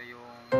哎呦